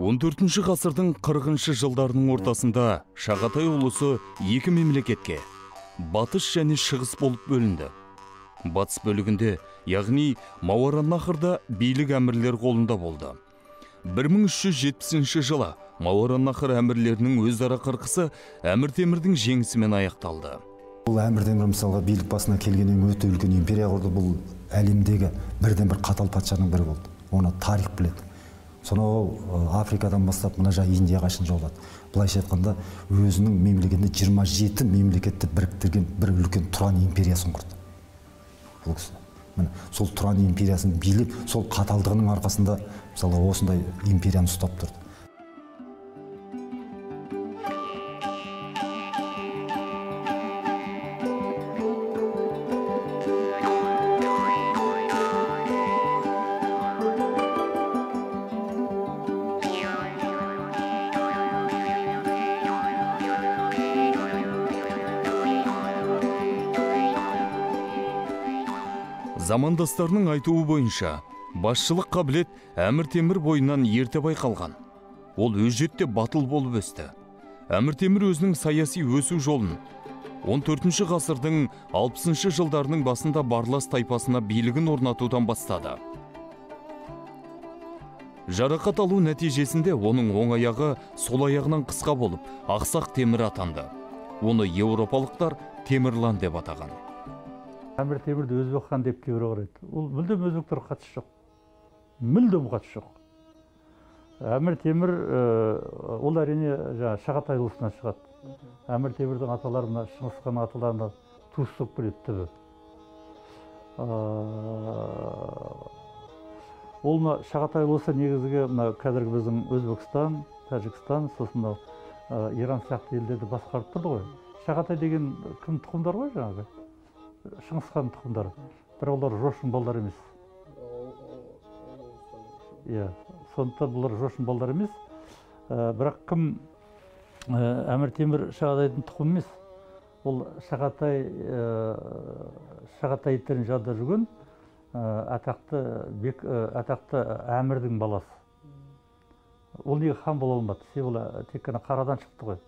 он төртінші ғасырдың қырқыншы жылдарының ортасында шағатай ұлысы екі мемлекетке батыс және шығыс болып бөлінді. Батыс бөлігінде яғни мауараннахрда билік әмірлер қолында болды. 1370 жылы мауараннахр әмірлерінің өзара қырқысы әмір темірдің жеңісімен аяқталды. Бұл әмір темір мысалға билік басына келгеннен өте үлкен империя құрды бұл әлемдегі бірден бір қатал патшаның бірі болды. Оны тарих біледі. Сонау африкадан бастап мына жай индияға шейін жаулады былайша айтқанда өзінің мемлекетінде 27 мемлекетті біріктірген бір үлкен тұран империясын құрды. Бұл кісі. Міне сол тұран империясын билеп сол қаталдығының арқасында мысалы осындай империяны ұстап тұрды. Замандастарының айтуы бойынша басшылық қабілет әмір темір бойынан ерте байқалған. Ол өз жетте батыл болып өсті. Әмір темір өзінің саяси өсу жолын 14 ғасырдың 60 жылдарының басында барлас тайпасына билігін орнатудан бастады. Жарақат алу нәтижесінде оның оң аяғы сол аяғынан қысқа болып ақсақ темір атанды. Оны еуропалықтар темірлан деп атаған. Әмір темірді өзбек хан деп кейбіреу қарайды ол мүлдем өзбектерге қатысы жоқ мүлдем қатысы жоқ әмір темір ол әрине жаңағы шағатай ұлысынан шығады әмір темірдің аталары мына шыңғыс ханның аталарына туыс болып келеді түбі ол мына шағатай ұлысы негізгі мына қазіргі біздің өзбекстан тәжікстан сосын мынау иран сияқты елдерді басқарып тұрды ғой шағатай деген кім тұқымдар ғой жаңағы шыңғыс хан тұқымдары бірақ олар жошын балдар емес. Иә сондықтан бұлар жошын балдар емес. Бірақ кім әмір темір шағатайдың тұқымы емес. Ол шағатай шағатай иттерінің жанында жүрген атақты бек атақты әмірдің баласы. Ол неге хан бола алмады? Себебі ол тек қана қарадан шықты ғой.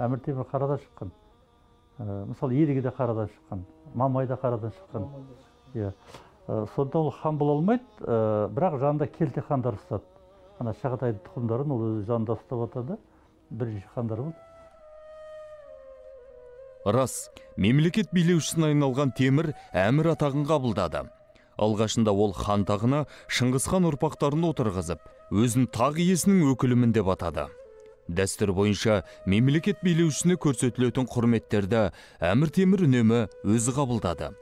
Әмір темір қарадан шыққан. Мысалы едіге де қарадан шыққан мамай да қарадан шыққан. Иә. Сондықтан ол хан бола алмайды бірақ жанында келте хандар ұстады. Ана шағатайдың тұқымдарын ол өзі жанында ұстап отырды бірінші хандар болды. Рас мемлекет билеушісіне айналған темір әмір атағын қабылдады. Алғашында ол хан тағына шыңғыс хан ұрпақтарын отырғызып өзін тақ иесінің өкілімін деп атады. Дәстүр бойынша мемлекет билеушісіне көрсетілетін құрметтерді әмір темір үнемі өзі қабылдады.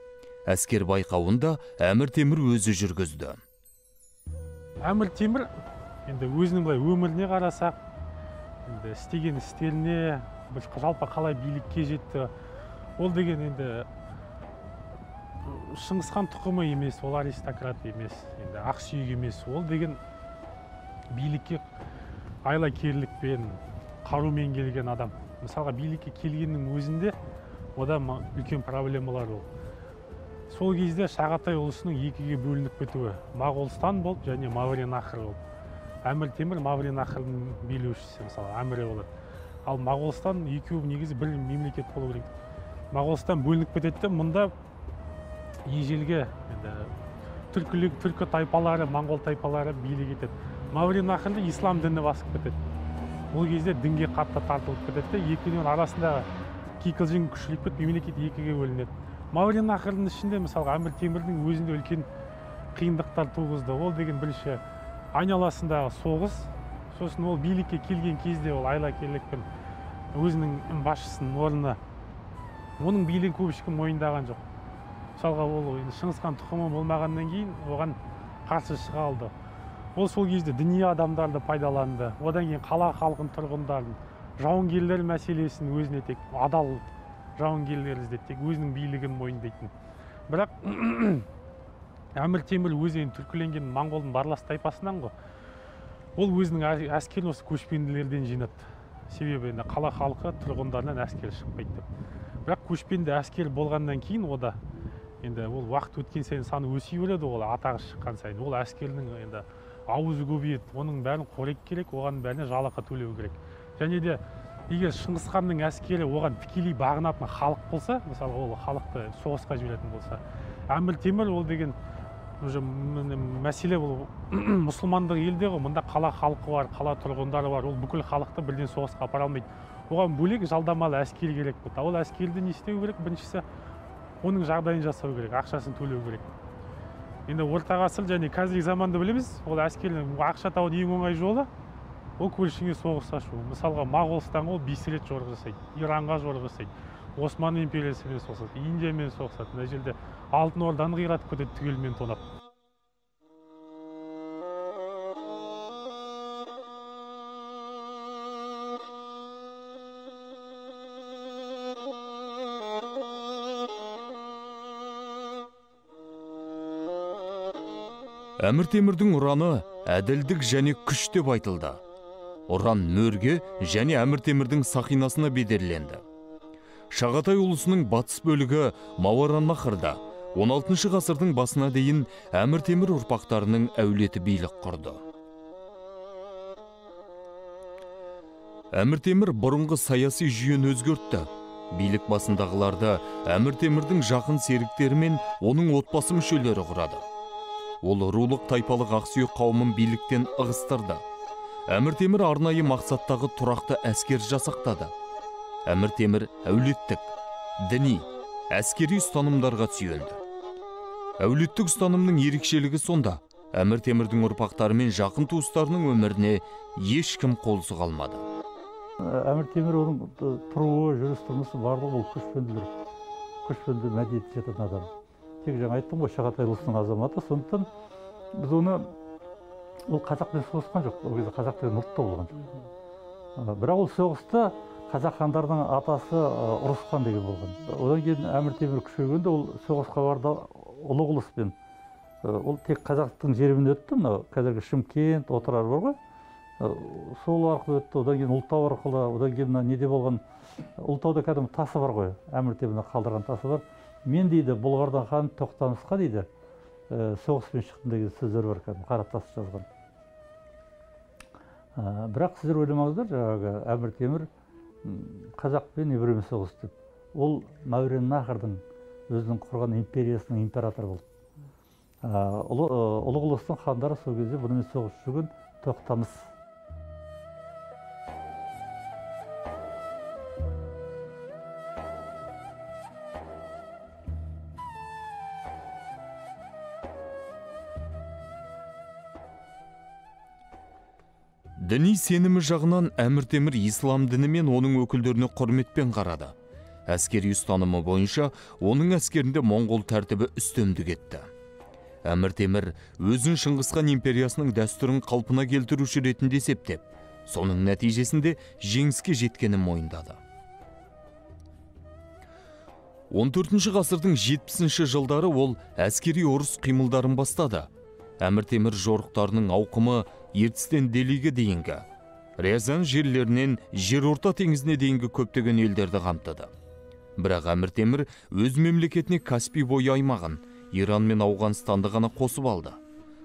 Әскер байқауында әмір темір өзі жүргізді. Әмір темір енді өзінің былай өміріне қарасақ енді істеген істеріне жалпы қалай билікке жетті ол деген енді шыңғыс хан тұқымы емес ол аристократ емес енді ақсүйек емес ол деген билікке айлакерлікпен қарумен келген адам. Мысалға билікке келгеннің өзінде одан үлкен проблемалар болды сол кезде шағатай ұлысының екіге бөлініп кетуі моғолстан болып және мавренахр болып. Әмір темір мавренахрдың билеушісі мысалы әмірі болады ал моғолстан екеуі негізі бір мемлекет болу керек. Моғолстан бөлініп кетеді де мұнда ежелгі енді түркі, түркі тайпалары моңғол тайпалары билік етеді. Мавренахрды ислам діні басып кетеді. Бұл кезде дінге қатты тартылып кетеді де екеуінің арасындағы кикілжің күшейіп кетіп мемлекет екіге бөлінеді. Мавренахрдың ішінде мысалға әмір темірдің өзінде үлкен қиындықтар туғызды. Ол деген бірінші айналасындағы соғыс сосын ол билікке келген кезде ол айлакерлікпен өзінің басшысының орнына оның билігін көп ешкім мойындаған жоқ. Мысалға ол енді шыңғыс хан тұқымы болмағаннан кейін оған қарсы шыға алды. Ол сол кезде діни адамдарды пайдаланды. Одан кейін қала халқын тұрғындарын жауынгерлер мәселесін өзіне тек адал жауынгерлер іздеді тек өзінің билігін мойындайтын. Бірақ әмір темір өзі түркіленген моңғолдың барлас тайпасынан ғой. Ол өзінің әскерін осы көшпенділерден жинады. Себебі енді қала халқы тұрғындарынан әскер шықпайды. Деп бірақ көшпенді әскер болғаннан кейін ода енді ол уақыт өткен сайын саны өсе береді ол атағы шыққан сайын. Ол әскердің енді ауызы көбейеді оның бәрін қорек керек оған бәріне жалақы төлеу керек. Және де егер шыңғыс ханның әскері оған тікелей бағынатын халық болса мысалы ол халықты соғысқа жіберетін болса әмір темір ол деген уже мәселе бұл мұсылмандық елде ғой мұнда қала халқы бар қала тұрғындары бар ол бүкіл халықты бірден соғысқа апара алмайды. Оған бөлек жалдамалы әскер керек болды. Ол әскерді не істеу керек? Біріншісі оның жағдайын жасау керек ақшасын төлеу керек. Енді орта ғасыр және қазіргі заманды білеміз. Ол әскердің ақша табудың ең оңай жолы ол көршіңе соғыс ашу мысалға моғолстанға ол бес рет жорық жасайды иранға жорық жасайды осман империясымен соғысады индиямен соғысады. Мына жерде алтын орданы қиратып кетеді түгелімен тонап. Әмір темірдің ұраны әділдік және күш деп айтылды. Ұран мөрге және әмір темірдің сақинасына бедерленді. Шағатай ұлысының батыс бөлігі мауараннахрда 16 ғасырдың басына дейін әмір темір ұрпақтарының әулеті билік құрды. Әмір темір бұрынғы саяси жүйені өзгертті. Билік басындағыларды әмір темірдің жақын серіктері мен оның отбасы мүшелері құрады. Ол рулық тайпалық ақсүйек қауымын биліктен ығыстырды. Әмір темір арнайы мақсаттағы тұрақты әскер жасақтады. Әмір темір әулеттік діни әскери ұстанымдарға сүйенді. Әулеттік ұстанымның ерекшелігі сонда әмір темірдің ұрпақтары мен жақын туыстарының өміріне ешкім қол сұға алмады. Әмір темір оның тұруы жүріс тұрмысы барлығы ол көшпенділер көшпенді мәдениетте жататын адам. Тек жаңа айттым ғой шағатай ұлысының азаматы. Сондықтан біз оны ол қазақпен соғысқан жоқ. Ол кезде қазақ деген ұлт та болған жоқ. Бірақ ол соғыста қазақ хандарының атасы ұрысқан деген болған. Одан кейін әмір темір күшейгенде ол соғысқа барды ұлы ұлыспен ол тек қазақтың жерімен өтті. Мынау қазіргі шымкент отырар бар ғой. Сол арқылы өтті. Одан кейін ұлытау арқылы одан кейін мына неде болған ұлытауда кәдімгі тасы бар ғой. Әмір темірдің қалдырған тасы бар. Мен дейді бұлғардан хан тоқтамысқа дейді соғыспен шықтым деген сөздер бар кәдімгі қара тас жазған бірақ сіздер ойламаңыздар жаңағы әмір темір қазақпен евреймен соғысты деп. Ол мәуереннахрдың өзінің құрған империясының императоры болды. Ұлы ұлыстың хандары сол кезде бұнымен соғысып жүрген тоқтамыс сенімі жағынан әмір темір ислам діні мен оның өкілдеріне құрметпен қарады. Әскери ұстанымы бойынша оның әскерінде моңғол тәртібі үстемдік етті. Әмір темір өзін шыңғысхан империясының дәстүрін қалпына келтіруші ретінде есептеп соның нәтижесінде жеңіске жеткенін мойындады. 14 ғасырдың 70 жылдары ол әскери ұрыс қимылдарын бастады. Әмір темір жорықтарының ауқымы ертістен делиге дейінгі рязань жерлерінен жерорта теңізіне дейінгі көптеген елдерді қамтыды. Бірақ әмір темір өз мемлекетіне каспий бойы аймағын иран мен ауғанстанды ғана қосып алды.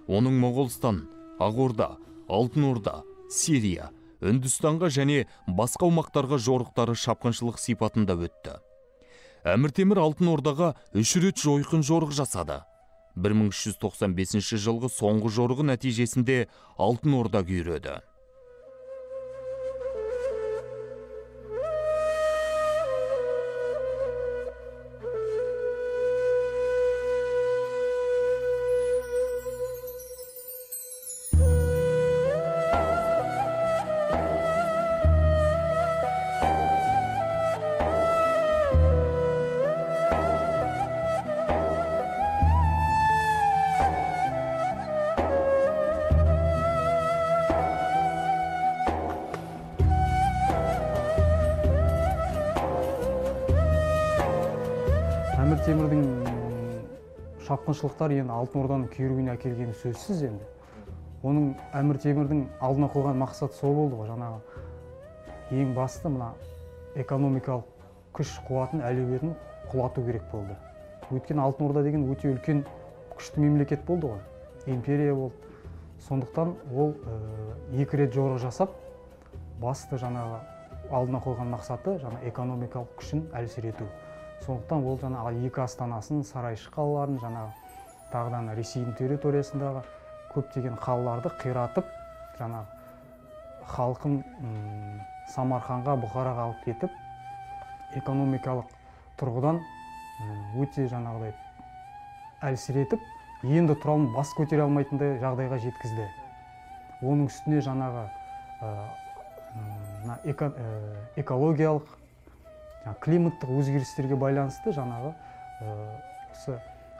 Оның моғолстан ақорда алтын орда сирия үндістанға және басқа аумақтарға жорықтары шапқыншылық сипатында өтті. Әмір темір алтын ордаға үш рет жойқын жорық жасады. 1395 жылғы соңғы жорығы нәтижесінде алтын орда күйреді. Шапқыншылықтар енді алтын орданың күйреуіне әкелгені сөзсіз енді. Оның әмір темірдің алдына қойған мақсаты сол болды ғой жаңағы ең басты мына экономикалық күш қуатын әлеуетін құлату керек болды. Өйткені алтын орда деген өте үлкен күшті мемлекет болды ғой империя болды. Сондықтан ол э, екі рет жорық жасап басты жаңағы алдына қойған мақсаты жаңа экономикалық күшін әлсірету. Сондықтан ол жаңағы екі астанасын сарайшық қалаларын жаңағы тағы да ресейдің территориясындағы көптеген қалаларды қиратып жаңағы халқын самарқанға бұхараға алып кетіп экономикалық тұрғыдан өте жаңағыдай әлсіретіп енді тұра бас көтере алмайтындай жағдайға жеткізді. Оның үстіне жаңағы мына эко- экологиялық жаңа климаттық өзгерістерге байланысты жаңағы осы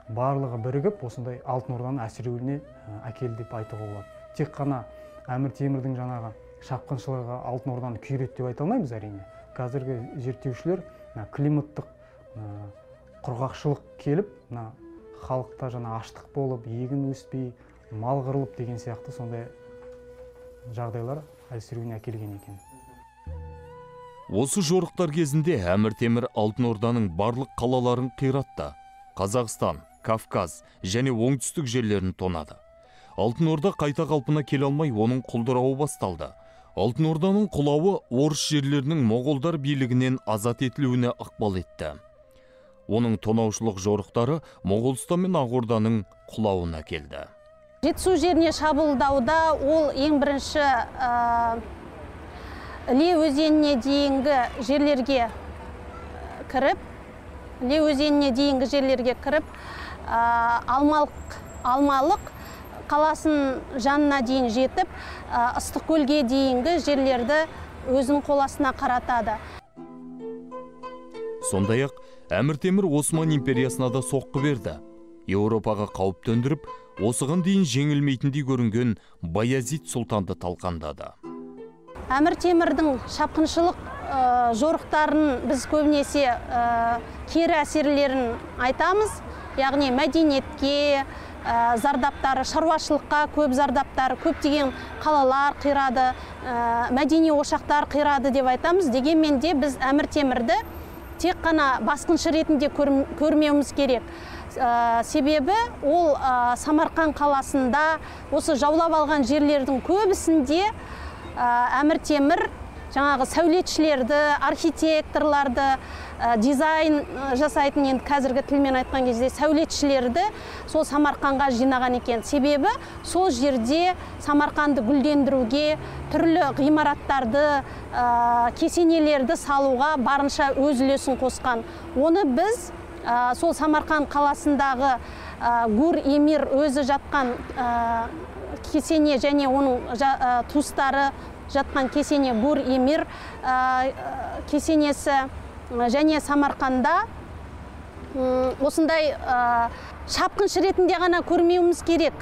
барлығы бірігіп осындай алтын орданың әлсіреуіне ә, әкелді деп айтуға болады. Тек қана әмір темірдің жаңағы шапқыншылығы алтын орданы күйретті деп айта алмаймыз әрине. Қазіргі зерттеушілер климаттық құрғақшылық келіп мына халықта жаңа аштық болып егін өспей мал қырылып деген сияқты сондай жағдайлар әлсіреуіне әкелген екен. Осы жорықтар кезінде әмір темір алтын орданың барлық қалаларын қиратты. Қазақстан кавказ және оңтүстік жерлерін тонады. Алтын орда қайта қалпына келе алмай оның құлдырауы басталды. Алтын орданың құлауы орыс жерлерінің моғолдар билігінен азат етілуіне ықпал етті. Оның тонаушылық жорықтары моғолстан мен ақ орданың құлауына келді. Жетісу жеріне шабуылдауда ол ең бірінші ә, өзеніне дейінгі жерлерге кіріп іле өзеніне дейінгі жерлерге кіріп ә, алмалық алмалық қаласын жанына дейін жетіп ә, ыстықкөлге дейінгі жерлерді өзінің қоластына қаратады. Сондай ақ әмір темір осман империясына да соққы берді. Еуропаға қауіп төндіріп осыған дейін жеңілмейтіндей көрінген баязид сұлтанды талқандады. Әмір темірдің шапқыншылық ә, жорықтарын біз көбінесе ә, кері әсерлерін айтамыз. Яғни мәдениетке ә, зардаптары шаруашылыққа көп зардаптары көптеген қалалар қирады ә, мәдени ошақтар қирады деп айтамыз. Дегенмен де біз әмір темірді тек қана басқыншы ретінде көрм- көрмеуіміз керек. Ә, себебі ол ә, самарқан қаласында осы жаулап алған жерлердің көбісінде ә, әмір темір жаңағы сәулетшілерді архитекторларды ә, дизайн ә, жасайтын енді қазіргі тілмен айтқан кезде сәулетшілерді сол самарқанға жинаған екен. Себебі сол жерде самарқанды гүлдендіруге түрлі ғимараттарды ә, кесенелерді салуға барынша өз үлесін қосқан. Оны біз ә, сол самарқан қаласындағы гур эмир өзі жатқан кесене және оның туыстары жатқан кесене гур эмир ә, кесенесі ә, және самарқанда осындай ә, шапқыншы ретінде ғана көрмеуіміз керек.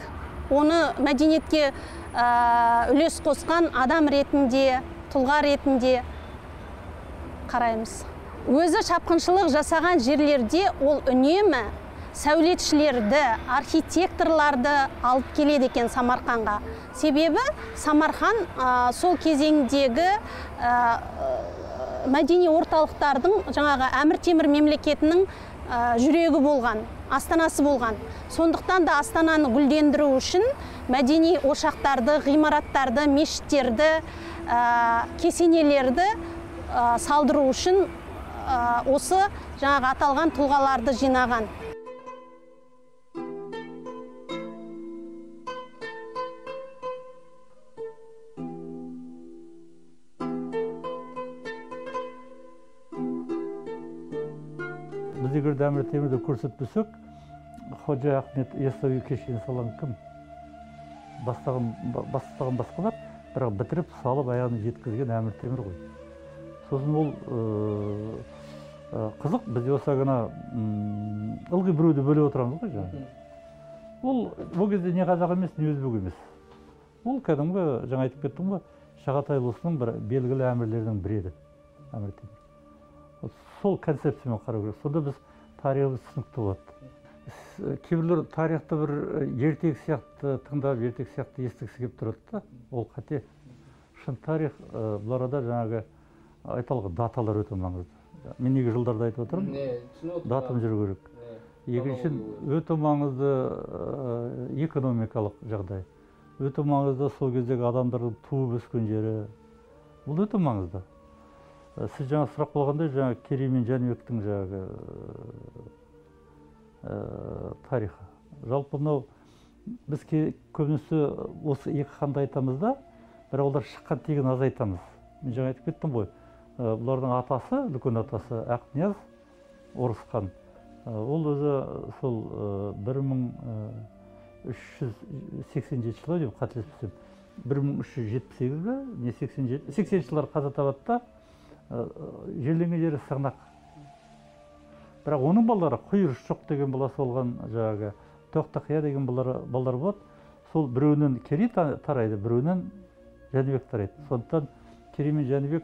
Оны мәдениетке үлес қосқан адам ретінде тұлға ретінде қараймыз. Өзі шапқыншылық жасаған жерлерде ол үнемі сәулетшілерді архитекторларды алып келеді екен самарқанға. Себебі самарқан сол кезеңдегі мәдени орталықтардың жаңағы әмір темір мемлекетінің жүрегі болған астанасы болған. Сондықтан да астананы гүлдендіру үшін мәдени ошақтарды ғимараттарды мешіттерді кесенелерді салдыру үшін осы жаңағы аталған тұлғаларды жинаған. Әмір темірді көрсетпесек ходжа ахмет яссауи кешенін салған кім бастаған ба- бастаған басқалар бірақ бітіріп салып аяғына жеткізген әмір темір ғой сосын ол қызық біз осы ғана ылғи біреуді бөліп отырамыз ғой жаңағы ол ол кезде не қазақ емес не өзбек емес ол кәдімгі жаңа айтып кеттім ғой шағатай ұлысының бір белгілі әмірлерінің бірі еді әмір темір сол концепциямен қарау керек сонда біз тарихымыз түсінікті болады. Кейбіреулер тарихты бір ертегі сияқты тыңдап ертегі сияқты естігісі келіп тұрады да. Ол қате. Шын тарих ы, бұл арада жаңағы айталық даталар өте маңызды. Мен неге жылдарды айтып отырмын? Датаны жүру керек. Не, екінші хронология өте маңызды экономикалық жағдай. Өте маңызды сол кездегі адамдардың туып өскен жері. Бұл өте маңызды. Ә, сіз жаңа сұрақ болғандай жаңа керей мен жәнібектің жаңағы ә, тарихы. Жалпы мынау біз көбінесе осы екі ханды айтамыз да бірақ олар шыққан тегін аз айтамыз. Мен жаңа айтып кеттім ғой. Бұлардың атасы үлкен атасы ақнияз орыс хан ол өзі сол бір мың үш жүз сексен жетінші жылы деп қателеспесем бір мың үш жүз жетпіс сегіз бе не сексен жеті сексенінші жылдары қаза табады да жерленген жері сығанақ бірақ оның балалары құйыршық деген баласы болған жаңағы тоқтақия деген балалар, балалар болады. Сол біреуінен керей та- тарайды біреуінен жәнібек тарайды. Сондықтан керей мен жәнібек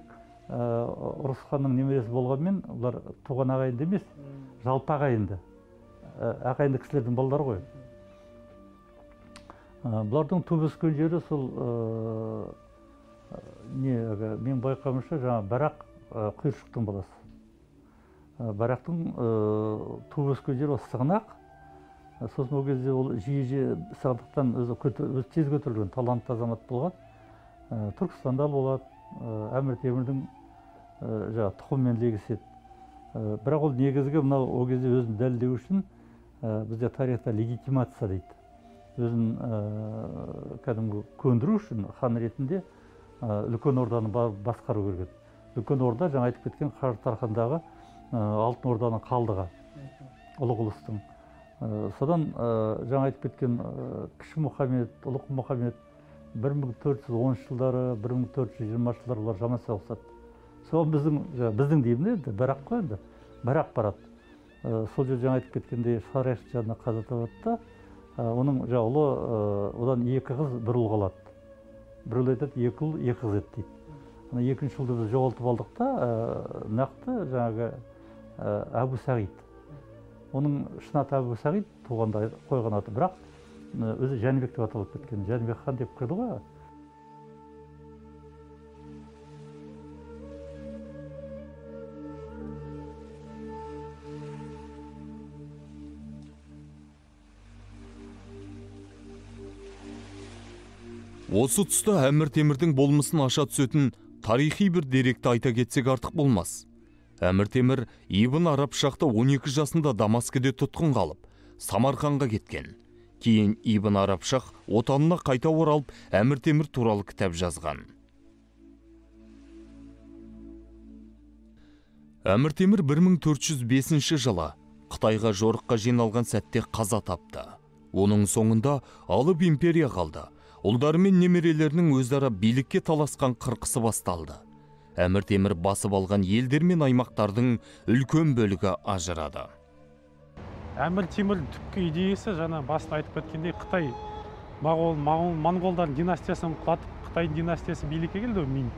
ә, ұрыс ханның немересі болғанмен олар туған ағайынды емес жалпы ағайынды. Ағайынды кісілердің балалары ғой. Бұлардың туып өскен жері сол не мен байқауымша жаңағы барақ ә, құйыршықтың баласы. Ә, барақтың ә, туып өскен жері осы сығанақ. Сосын ол кезде ол жиі жиі сығанақтан өзі өзі тез көтерілген талантты азамат болған. Түркістанда болады әмір темірдің жаңағы тұқыммен легіседі. Бірақ ол негізгі мынау ол кезде өзін дәлелдеу үшін бізде тарихта легитимация дейді. Өзін кәдімгі көндіру үшін хан ретінде үлкен орданы ба- басқару керек еді. Үлкен орда жаңа айтып кеткен қажы тархандағы алтын орданың қалдығы. Ұлық ұлыстың содан жаңа айтып кеткен кіші мұхаммед ұлық мұхаммед бір мың төрт жүз оныншы жылдары бір мың төрт жүз жиырмасыншы жылдары олар жаман соғысады соған біздің біздің деймін енді барақ қой енді барақ барады сол жерде жаңа айтып кеткендей шарайх жанына қаза табады да оның жаңағы ұлы одан екі қыз бір ұл қалады. Бір ұл айтады екі ұл екі қыз еді дейді. Ана екінші ұлды біз жоғалтып алдық та ә, нақты жаңағы ә, әбу сағид оның шын аты әбу сағид туғанда қойған аты. Бірақ өзі жәнібек деп аталып кеткен. Жәнібек хан деп кірді ғой. Осы тұста әмір темірдің болмысын аша түсетін тарихи бір деректі айта кетсек артық болмас. Әмір темір ибн араб шақты 12 жасында дамаскіде тұтқын қалып самарқанға кеткен. Кейін ибн араб шах отанына қайта оралып әмір темір туралы кітап жазған. Әмір темір 1405 жылы қытайға жорыққа жиналған сәтте қаза тапты. Оның соңында алып империя қалды. Ұлдары мен немерелерінің өзара билікке таласқан қырқысы басталды. Әмір темір басып алған елдер мен аймақтардың үлкен бөлігі ажырады. Әмір темірдің түпкі идеясы жаңа басында айтып кеткендей қытай моғол моңғолдар династиясын құлатып қытай династиясы билікке келді ғой мин.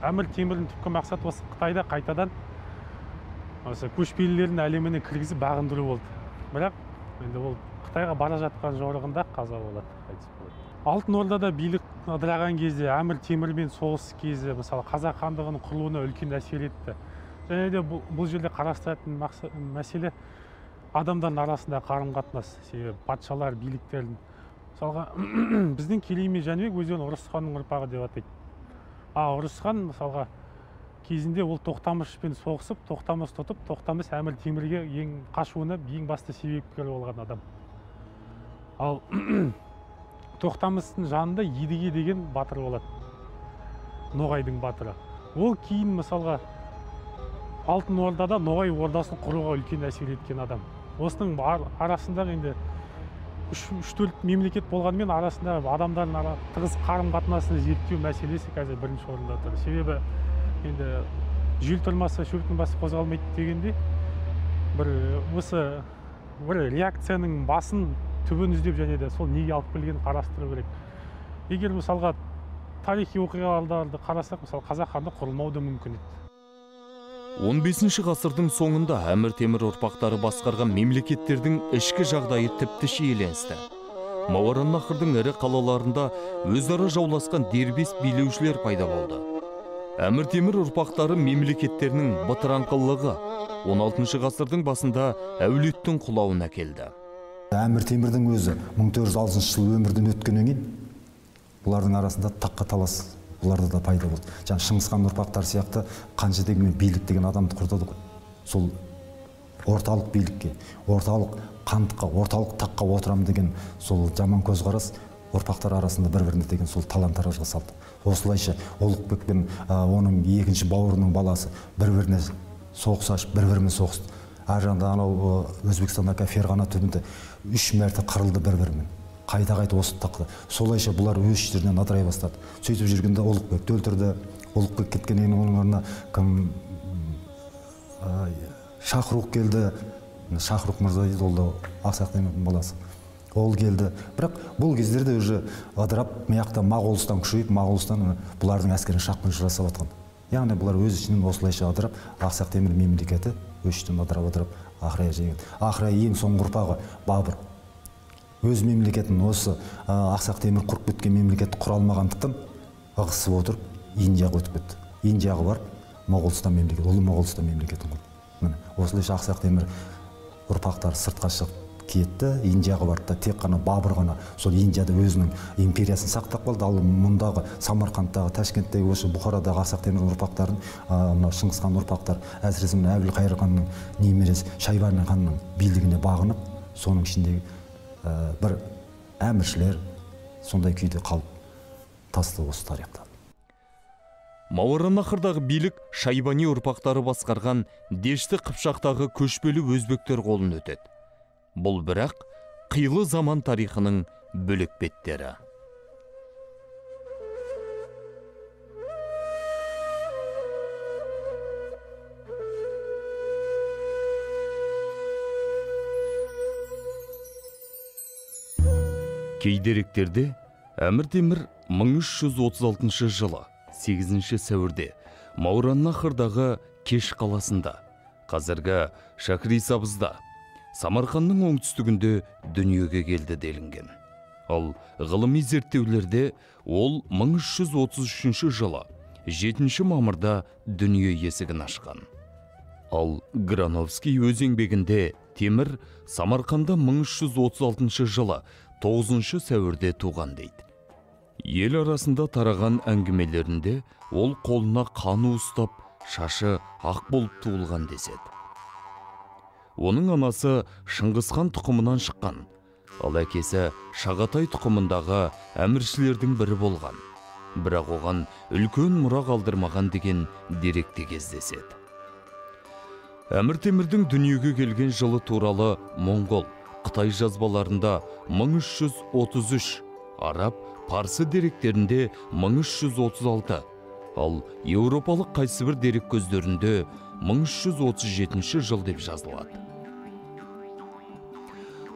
Әмір темірдің түпкі мақсаты осы қытайда қайтадан осы көшпелілердің әлеміне кіргізіп бағындыру болды. Бірақ енді ол қытайға бара жатқан жорығында қаза болады қайтыс болады. Алтын ордада билік ыдыраған кезде әмір темірмен соғыс кезі мысалы қазақ хандығының құрылуына үлкен әсер етті. Және де бұл, жерде қарастыратын мәселе адамдардың арасында қарым қатынас себебі патшалар биліктердің. Мысалға біздің керей мен жәнібек өздерін ұрыс ханның ұрпағы деп атайды. А ұрыс хан мысалға кезінде ол тоқтамышпен соғысып тоқтамыс тұтып тоқтамыс әмір темірге ең қашуына ең басты себепкер болған адам. Ал тоқтамыстың жанында едіге деген батыр болады ноғайдың батыры. Ол кейін мысалға алтын ордада ноғай ордасын құруға үлкен әсер еткен адам. Осының ар- арасындағы енді үш төрт мемлекет болғанымен арасында адамдардың ара тығыз қарым қатынасын зерттеу мәселесі қазір бірінші орында тұр. Себебі енді жел тұрмаса шөптің басы қозғалмайды дегендей бір осы бір реакцияның басын түбін іздеп және де сол неге алып келгенін қарастыру керек. Егер мысалға тарихи оқиғаларды қарасақ мысалы қазақ хандығы құрылмауы да мүмкін еді. 15 ғасырдың соңында әмір темір ұрпақтары басқарған мемлекеттердің ішкі жағдайы тіпті шиеленісті. Мауараннахрдың ірі қалаларында өзара жауласқан дербес билеушілер пайда болды. Әмір темір ұрпақтары мемлекеттерінің бытыраңқылығы 16 ғасырдың басында әулеттің құлауына әкелді әмір темірдің өзі 1406 жылы өмірден өткеннен кейін бұлардың арасында таққа талас бұларда да пайда болды. Жаңағы шыңғыс хан ұрпақтары сияқты қанша дегенмен билік деген адамды құртады ғой. Сол орталық билікке орталық хандыққа орталық таққа отырамын деген сол жаман көзқарас ұрпақтар арасында бір біріне деген сол талан таражға салды. Осылайша ұлықбек пен оның екінші бауырының баласы бір біріне соғыс ашып бір бірімен соғысты. Ар жағында анау өзбекстандағы ферғана түбінде үш мәрте қырылды бір бірімен қайта қайта осы тақта солайша бұлар өз іштерінен ыдырай бастады. Сөйтіп жүргенде ұлықбекті өлтірді. Ұлықбек кеткеннен кейін оның орнына кім? Шахрух келді. Шахрух мырза дейді ол да ақсақ баласы. Ол келді. Бірақ бұл кездерде уже ыдырап мына жақта моғолстан күшейіп моғолстан бұлардың әскеріне шапқыншы жасап жатқан яғни бұлар өз ішінен осылайша ыдырап ақсақ темір мемлекеті ішінен ыдырап ыдырап ақырая жеген ақыры ең соңғы ұрпағы бабыр өз мемлекетін осы ақсақ темір құрып кеткен мемлекетті құра алмағандықтан ығысып отырып индияға өтіп кетті. Индияға барып моғолстан мемлекеті ұлы моғолстан мемлекетін құрды. Міне осылайша ақсақ темір ұрпақтары сыртқа шығып кетті индияға барды да тек қана бабыр ғана. Сол индияда өзінің империясын сақтап қалды. Ал мұндағы самарқандтағы ташкенттегі осы бұхарадағы ақсақ темірдің ұрпақтарын мынау шыңғыс хан ұрпақтары әсіресе мына әбілқайыр ханның немересі шайбани ханның билігіне бағынып соның ішіндегі ә, бір әміршілер сондай күйде қалып тасты осы тарихта. Мауараннахрдағы билік шайбани ұрпақтары басқарған дешті қыпшақтағы көшпелі өзбектер қолын өтеді. Бұл бірақ қилы заман тарихының бөлек беттері. Кей деректерде әмір темір 1336 жылы 8 сәуірде маураннахрдағы кеш қаласында қазіргі шахрисабызда самарқанның оңтүстігінде дүниеге келді делінген. Ал ғылыми зерттеулерде ол 1333 жылы 7 мамырда дүние есігін ашқан. Ал грановский өз еңбегінде темір самарқанда 1336 жылы 9 сәуірде туған дейді. Ел арасында тараған әңгімелерінде ол қолына қану ұстап шашы ақ болып туылған деседі. Оның анасы шыңғысхан тұқымынан шыққан. Ал әкесі шағатай тұқымындағы әміршілердің бірі болған. Бірақ оған үлкен мұра қалдырмаған деген деректе кездеседі. Әмір темірдің дүниеге келген жылы туралы моңғол қытай жазбаларында 1333 араб парсы деректерінде 1336 ал еуропалық қайсыбір дерек көздерінде 1337 жыл деп жазылады.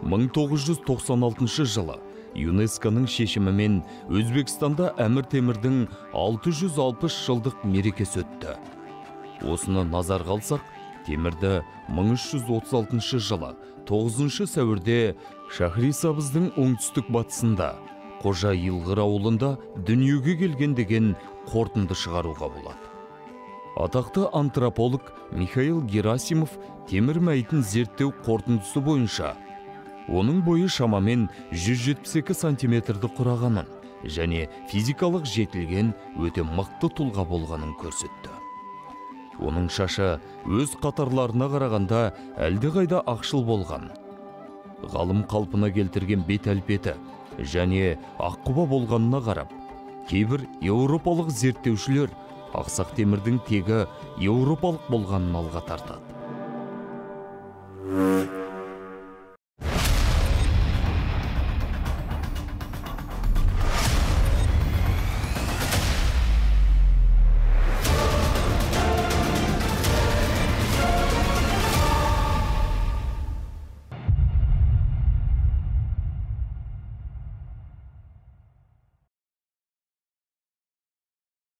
1996 жылы юнеско-ның шешімімен өзбекстанда әмір темірдің 660 жылдық мерекесі өтті. Осыны назарға алсақ темірді 1336 жылы 9 сәуірде шахрисабыздың оңтүстік батысында қожа илғыр ауылында дүниеге келген деген қорытынды шығаруға болады. Атақты антрополог михаил герасимов темір мәйітін зерттеу қорытындысы бойынша оның бойы шамамен 172 сантиметрді құрағанын және физикалық жетілген өте мықты тұлға болғанын көрсетті. Оның шашы өз қатарларына қарағанда әлдеқайда ақшыл болған. Ғалым қалпына келтірген бет әлпеті және аққұба болғанына қарап кейбір еуропалық зерттеушілер ақсақ темірдің тегі еуропалық болғанын алға тартады.